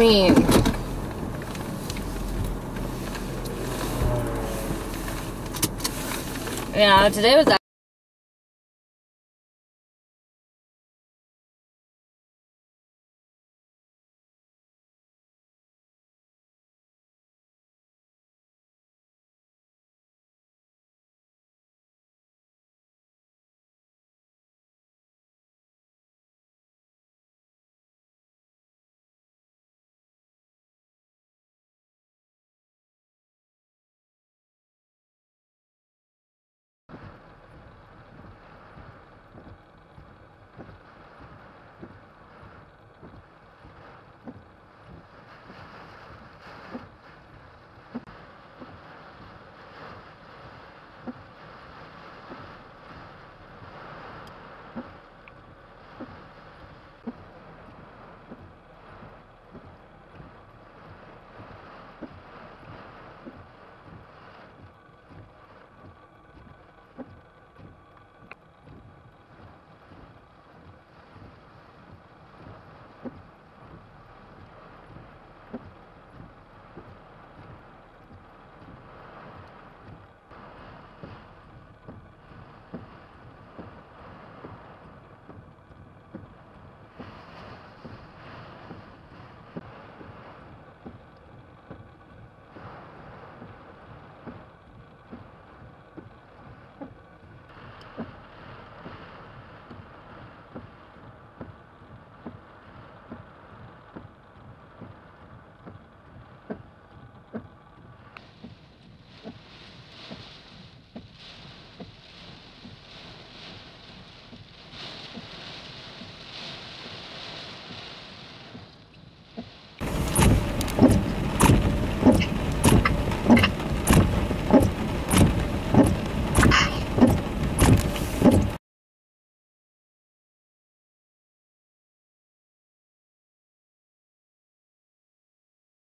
mean. Yeah, today was